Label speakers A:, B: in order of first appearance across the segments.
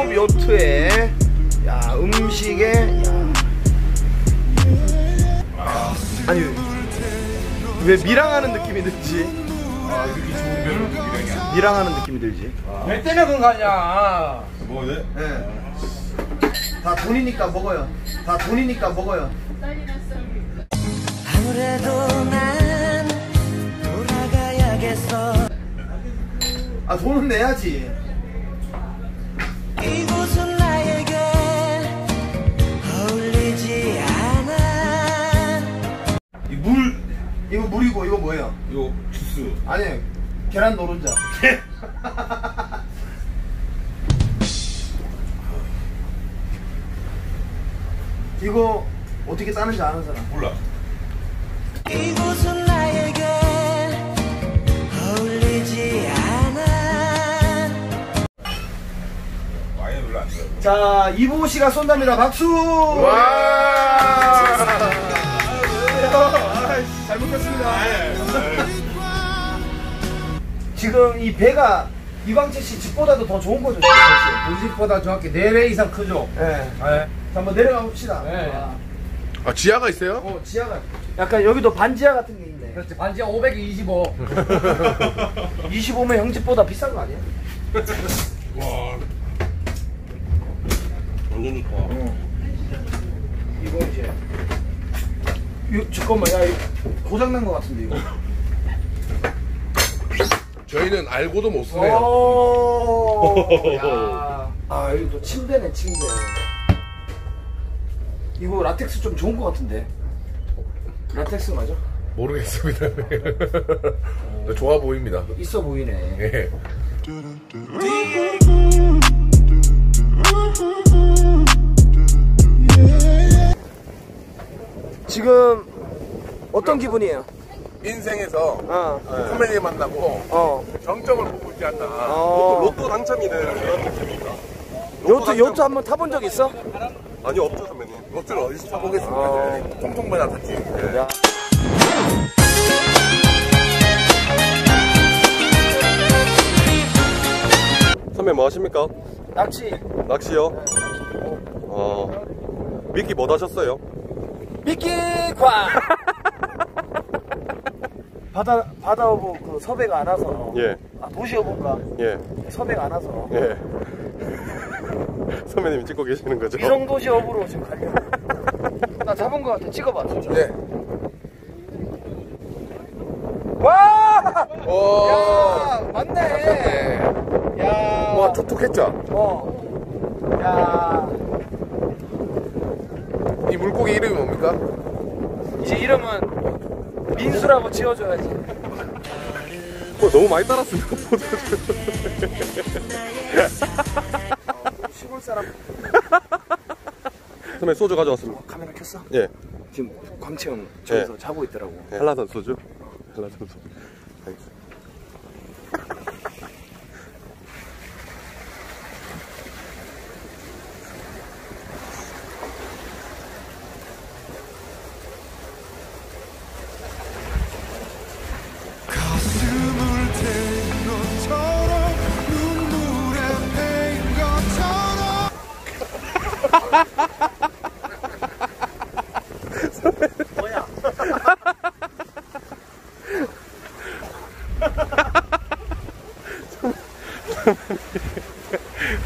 A: 최고급 요트에 야 음식에 야. 아, 아니 왜 미랑하는 느낌이 들지?
B: 아 이렇게 좋은 별은 미량이야.
A: 미랑하는 느낌이 들지?
C: 왜 때려 그런 거 아니야?
B: 뭐 네?
A: 예. 다 돈이니까 먹어요. 다 돈이니까 먹어요.
D: 아무래도 난 돌아가야겠어
A: 아 돈은 내야지. 요
B: 주스.
A: 아니 계란 노른자. 이거 어떻게 따는지 아는 사람?
B: 몰라.
D: 이곳은 나에게 어울리지 않아
B: 와인 별로 안 좋아.
A: 자 이보 씨가 쏜답니다. 박수.
B: 와!
A: 아이씨, 잘 먹겠습니다. 지금 이 배가 이광채 씨 집보다도 더 좋은 거죠, 지금
C: 우리 집보다 정확히 4배 이상 크죠?
A: 씨. 예.
C: 네.
A: 자, 한번 내려가 봅시다.
C: 네.
A: 아,
E: 아 지하가 있어요?
A: 어, 지하가. 약간 여기도 반지하 같은 게 있네.
C: 그렇지, 반지하 525.
A: 25면 형 집보다 비싼 거 아니야?
E: 와 완전 좋다
A: 이거 이제. 이거, 잠깐만, 야, 이거 고장난 거 같은데, 이거.
E: 저희는 알고도 못 쓰네요
A: 오, 야. 아, 이거 또 침대네, 침대. 이거 라텍스 좀 좋은 거 같은데. 라텍스 맞아?
E: 모르겠습니다 좋아 보입니다
A: 있어 보이네.
E: 예.
A: 지금 어떤 기분이에요?
E: 인생에서
A: 어,
E: 선배님 만나고
A: 어.
E: 정점을 보고 있지 않나
A: 어.
E: 로또 당첨이 되는 그런 느낌입니다
A: 요트, 요트 한번 타본 적 있어?
E: 아니요 없죠 선배님 로또를 어디서 사보겠습니까
A: 어.
E: 통통매나 같이 예.
A: 야.
F: 선배 뭐 하십니까?
A: 낚시.
F: 낚시요? 어, 미끼 뭐 하셨어요?
A: 미끼 관! 바다, 바다 오고 그 섭외가 안 와서.
F: 예,
A: 아, 도시 오고가
F: 예,
A: 섭외가 안 와서.
F: 예. 선배님이 찍고 계시는 거죠?
A: 위성도시 업으로 지금 가려고. 나 잡은 거 같아. 찍어봐. 진짜.
E: 네.
A: 와!
E: 오.
A: 야, 맞네.
E: 네.
A: 야.
E: 와 툭툭했죠?
A: 어. 야.
E: 이 물고기 이름이 뭡니까?
A: 이제 이름은 민수라고 지어줘야지.
F: 어, 너무 많이 따랐습니다.
A: 시골 사람
F: 선배 소주 가져왔습니다.
A: 카메라 켰어?
F: 예,
A: 지금 광채형 저기서
F: 네.
A: 자고 있더라고.
F: 예. 한라산 소주. 한라산 소주. 알겠습니다.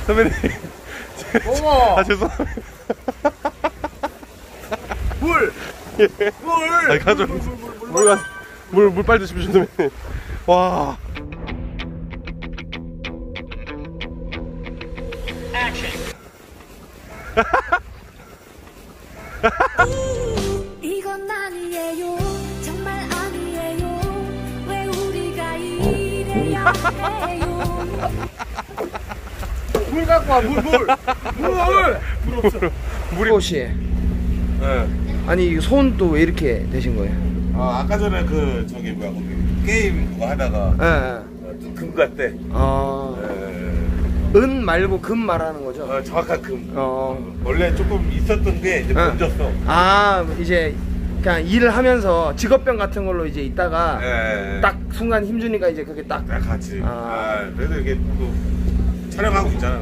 F: 선배님.
C: 어머!
F: 아, 죄송합니다.
A: 물! 물!
F: 아, 가져. 물, 가- 물, 물 빨리 드십시오, 선배님. 와.
G: 이건 아니에요 정말 아니에요 왜 우리가 이래야 해요
C: 물 갖고 와, 물, 물! 물!
A: 물이 혹시
B: 네.
A: 아니 손도 왜 이렇게 되신 거예요?
B: 아, 아까 전에 그, 저기, 뭐야, 거기 게임 그거 하다가,
A: 예.
B: 금 같대.
A: 어,
B: 예.
A: 은 말고 금 말하는 거죠?
B: 어, 정확한 금.
A: 어.
B: 원래 조금 있었던 게 이제
A: 응.
B: 번졌어.
A: 아, 이제 그냥 일을 하면서 직업병 같은 걸로 이제 있다가
B: 예, 예.
A: 딱 순간 힘주니까 이제 그게 딱
B: 딱 같이.
A: 아.
B: 아, 그래도 이게 또 촬영하고 있잖아.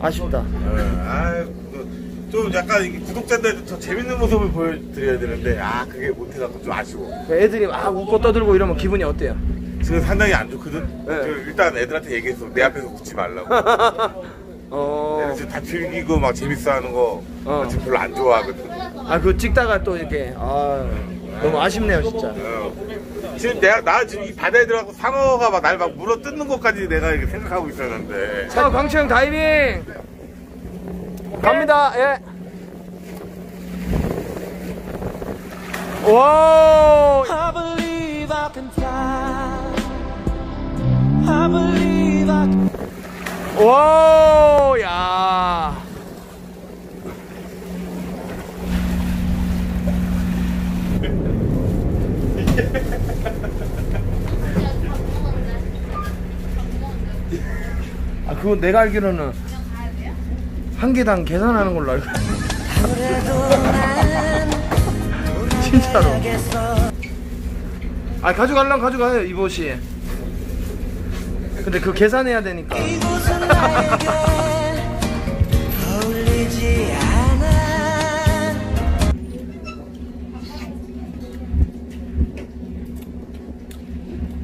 A: 아쉽다.
B: 아, 그, 좀 약간 구독자들한테 더 재밌는 모습을 보여드려야 되는데, 아, 그게 못해갖고 좀 아쉬워.
A: 그 애들이 막 웃고 떠들고 이러면 기분이 어때요?
B: 지금 상당히 안 좋거든?
A: 네.
B: 저 일단 애들한테 얘기했어. 내 앞에서 웃지 말라고.
A: 어.
B: 지금 다 즐기고 막 재밌어 하는 거,
A: 어.
B: 지금 별로 안 좋아하거든.
A: 아, 그거 찍다가 또 이렇게, 아, 너무 아쉽네요, 진짜.
B: 어. 지금 내가, 나 지금 이 바다에 들어가고 상어가 막 날 막 물어 뜯는 것까지 내가 이렇게 생각하고 있었는데.
A: 자, 광채형 다이빙! 갑니다, 예. 와
D: I believe I can fly. I believe I can
A: 오, 야. 그건 내가 알기로는 한 개당 계산하는 걸로 알고 진짜로. 아, 가져가려면 가져가요, 이보 씨. 근데 그거 계산해야 되니까.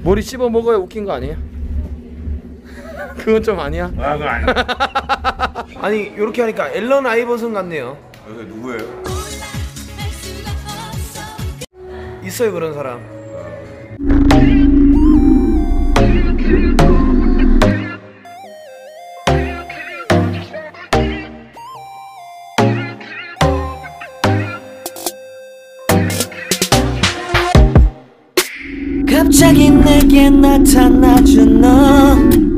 A: 머리 씹어 먹어야 웃긴 거 아니에요? 그건 좀 아니야?
B: 아, 그거 아니야.
A: 아니, 이렇게 하니까 앨런 아이버슨 같네요.
B: 여기 누구예요?
A: 있어요, 그런 사람.
D: 갑자기 내게 나타나준 너.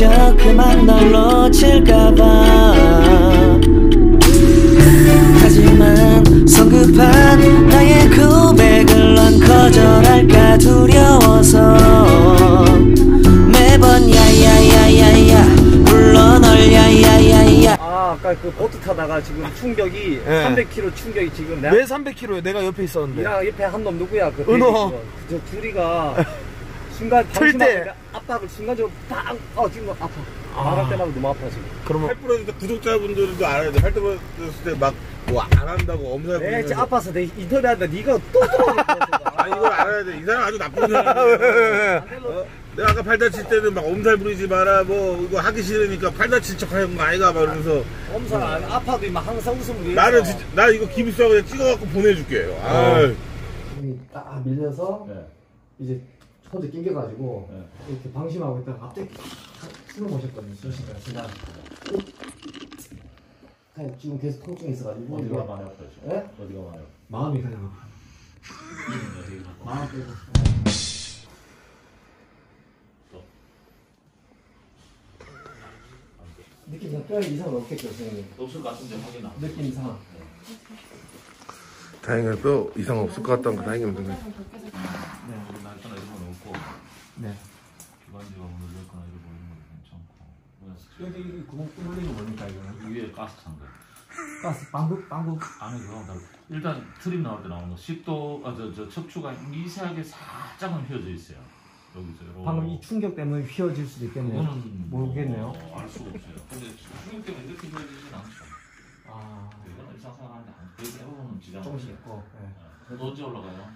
D: 지쳐 그만 널 놓칠까봐 하지만 성급한 나의 고백을 넌 거절할까 두려워서 매번 야야야야야 불러 널 야야야야
C: 아, 아까 그 보트 타다가 지금 충격이
A: 네.
C: 300kg 충격이 지금 내가
A: 왜 300kg에 내가 옆에 있었는데?
C: 이랑 옆에 한 놈 누구야? 그
A: 은호.
C: 저 둘이가 순간. 방심하고 압박을 순간적으로 빵! 어 지금 아파. 말할 때마다 너무 아파 지금.
A: 그러면
B: 팔 부러질 때 구독자분들도 알아야 돼. 팔 부러졌을 때막 뭐 안 한다고 엄살
C: 내 진짜
B: 부리면서.
C: 아파서 내 인터뷰하다 네가 또 들어오는
B: 아니 이걸 알아야 돼. 이 사람 아주 나쁜 사람이야. 어? 내가 아까 팔 다칠 때는 막 엄살 부리지 마라. 뭐 이거 하기 싫으니까 팔 다친 척 하는 거 아이가 막 이러면서
C: 엄살 안 아파도 막 항상 웃음을
B: 나는 진짜 나 이거 기부싸고 그냥 찍어갖고 보내줄게요. 아,
C: 딱 밀려서 이제 혼자 낑겨가지고 이렇게 방심하고 있다가 갑자기 숨을 모셨거든요 수시간 순간 그냥 지금 계속 통증이 있어가지고. 어디가 많이 아파요? 예? 어디가 많이 아파요? 마음이 그냥. 아파 마음 빼고 느낌상 뼈에 이상은 없겠죠 선생님? 없을 것 같은데 확인 안 느낌상.
E: 다행히 뼈 이상 없을 것 같다는 거 다행이면 되네.
C: 네.
H: 기관지가 물렸거나 이런 거 있는 거 괜찮고
C: 여기 이 구멍 거 뭡니까 이거는?
H: 위에 가스 찬거
C: 가스 방국 방국
H: 안에 그거 다 일단 트림 나올 때 나오는 거 10도 아저 저 척추가 미세하게 살짝은 휘어져 있어요 여기서 요렇게.
C: 방금 이 충격 때문에 휘어질 수도 있겠네요.
H: 그거는
C: 모르겠네요.
H: 뭐, 알 수가 없어요 근데 충격 때문에 이렇게 휘어지진 않죠
C: 아
H: 이거는 일상생활하는데 안 그래서 해보면 지장
C: 조금씩 있고. 예.
H: 언제 올라가요?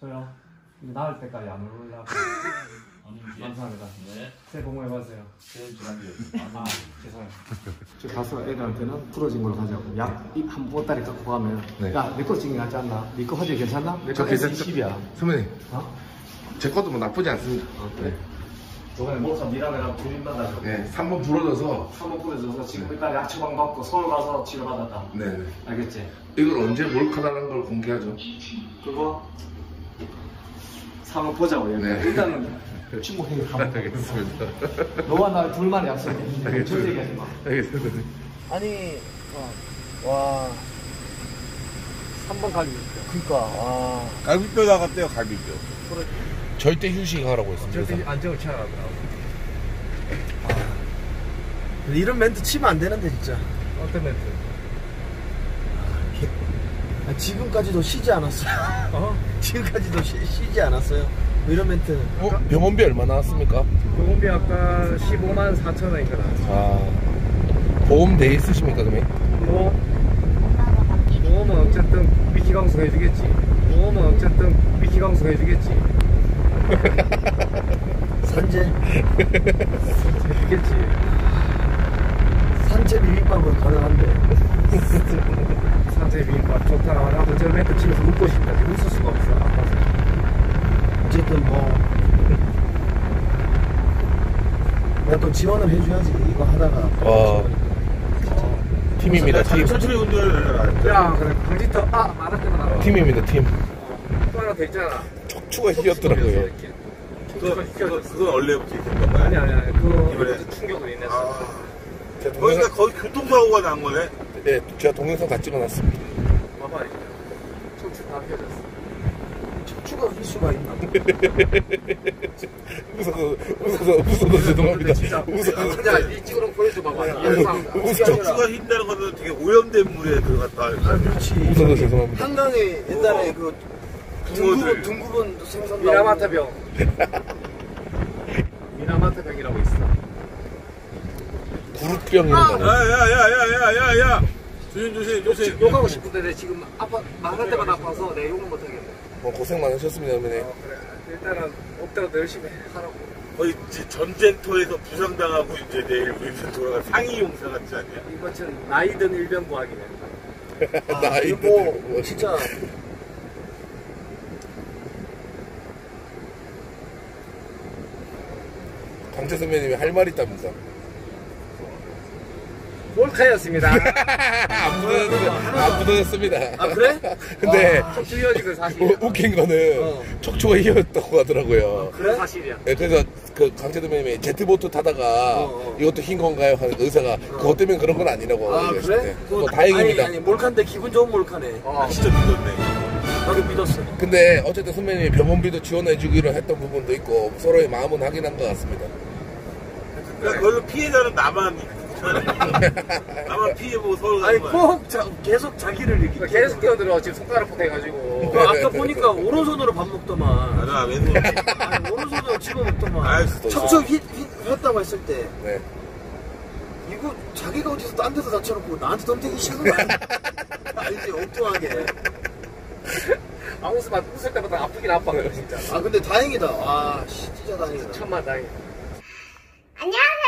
C: 저요. 나을 때까지 안
H: 이제
C: 감사합니다.
H: 네
C: 새해 복 많이 받으세요.
H: 제일 지난주에
C: 아, 죄송해요. 저 가서 애들한테는 부러진 걸 가져가고 약한 보따리 갖고 가면
E: 네.
C: 야, 내거 찍는 게 낫지 않나? 네거 화질 괜찮나?
E: 저
C: 내거
E: 괜찮죠?
C: S20이야.
E: 선배님,
C: 어?
E: 제 것도 뭐 나쁘지 않습니다.
C: 그래? 저번에 목사 미라메랑 불린받아서
E: 네, 3번 부러져서.
C: 한번 뿌려줘서 지금 일단 약 처방 받고 서울 가서 치료받았다.
E: 네.
C: 알겠지?
E: 이걸 언제 몰카라는 걸 공개하죠?
C: 그거 한번 보자고 얘
E: 네.
C: 일단은 친구해 한번
E: 알겠습니다.
C: 너와 나 둘만 약속해. 저 얘기하지 마.
E: 알겠습니다.
A: 아니, 어, 와. 3번 가기 그니까, 와.
B: 갈비뼈 나갔대요, 갈비뼈.
E: 절대 휴식하라고 했습니다.
C: 절대 안정을 취하라더라고.
A: 이런 멘트 치면 안 되는데, 진짜.
C: 어떤 멘트?
A: 아, 지금까지도 쉬지 않았어요.
C: 어?
A: 지금까지도 쉬, 쉬지 않았어요. 뭐 이런 멘트는.
E: 어? 병원비 얼마 나왔습니까?
C: 보험비 아까 15만 4천 원인가 나왔어.
E: 아, 보험 돼 있으십니까, 그러면?
C: 뭐 보험은 어쨌든 미키 강수가 해주겠지. 보험은 어쨌든 미키 강수가 해주겠지.
A: 산재,
C: 해주겠지.
A: 산재 비빔밥으로 가능한데.
C: 산재 비빔밥 좋다고 하고 저 멘트 치면서 웃고 싶다. 웃을 수가 없어. 아파서.
A: 어쨌든 뭐. 내가 또 지원을 해줘야지, 이거 하다가.
E: 와, 팀입니다, 팀.
B: 천천히 운전을
C: 야, 그래. 방지턱, 아, 말할 때마다.
E: 팀입니다, 팀.
C: 또 하나 더 있잖아.
E: 척추가 휘었더라고요.
B: 그거, 그거, 그건 원래부터 있던 건가요?
C: 아니, 아니, 아니. 그,
B: 이번에?
C: 충격을 인해서.
B: 그러니까
E: 동영상,
B: 거의 교통사고가 난 거네.
E: 네, 제가 동영상 다 찍어놨습니다.
C: 봐봐. 척추 다 펴졌어.
A: 척추가 휘 수가 있나?
E: 웃어서, 웃어서, 웃어서 죄송합니다. 웃어서.
C: 그냥 이 찍으러 보여줘 봐봐. 이 영상.
B: 척추가 흰다는 거는 되게 오염된 물에 들어갔다.
A: 아, 그렇지.
E: 웃어서 죄송합니다.
A: 한강에 옛날에 그
B: 붕어들.
A: 등구분, 등구분 생선
C: 미라마타병. 미라마타병이라고 있어.
E: 구루병이라는
B: 야,
E: 거.
B: 야, 야, 야, 야, 야, 야. 조심, 조심, 조심.
C: 욕하고 싶은데 내 지금 아파 말할 때마다 아파서 내 욕을 못 하겠네.
E: 뭐 고생 많으셨습니다, 어머니.
C: 어, 그래. 일단은 없더라도 열심히 하라고.
B: 거의 이제 전쟁터에서 부상당하고 이제 내일 우리는 돌아가 상위 용사 같지 않냐?
C: 이것은 나이든 일병 구하기네.
A: 아,
E: 나이
A: 이거 뭐 진짜
E: 강재 선배님이 할 말 있다면서.
C: 몰카였습니다.
E: 안 부서졌습니다. 안 부서졌습니다.
A: 아 그래?
E: 근데
C: 척추 이어지고 사실.
E: 우- 웃긴 거는
A: 어.
E: 척추가 휘었다고 하더라고요.
C: 그래? 사실이야.
E: 네, 그래서 그 강재 선배님이 제트보트 타다가
A: 어, 어.
E: 이것도 흰 건가요? 하는 의사가 그것 때문에 그런 건 아니라고.
A: 아. 그래?
E: 뭐 다행입니다.
A: 아니, 아니 몰카인데 기분 좋은 몰카네
C: 어.
B: 진짜 믿었네.
A: 나도 믿었어
E: 근데 어쨌든 선배님이 병원비도 지원해주기로 했던 부분도 있고 서로의 마음은 확인한 것 같습니다.
B: 그러니까 그걸로 피해자는 나만. 나만 피해보고 서로
A: 아니
B: 가는 거야.
A: 꼭 자, 계속 자기를 이렇게
C: 계속 뛰어들어 지금 손가락부터 해가지고.
A: 그 아까 보니까 오른손으로 밥 먹더만
B: 나 왼손.
A: 아니 오른손으로 집어 먹더만 척추 휘, 휘, 휘었다고 했을 때
E: 네.
A: 이거 자기가 어디서 딴 데서 다쳐놓고 나한테 덤태기 싫은 거 아니야? 알지 엉뚱하게
C: 아무 수만 웃을 때마다 아프긴 아파 그래 진짜.
A: 아 근데 다행이다 와 씨, 진짜 다행이다
C: 천만 다행.
I: 안녕하세요.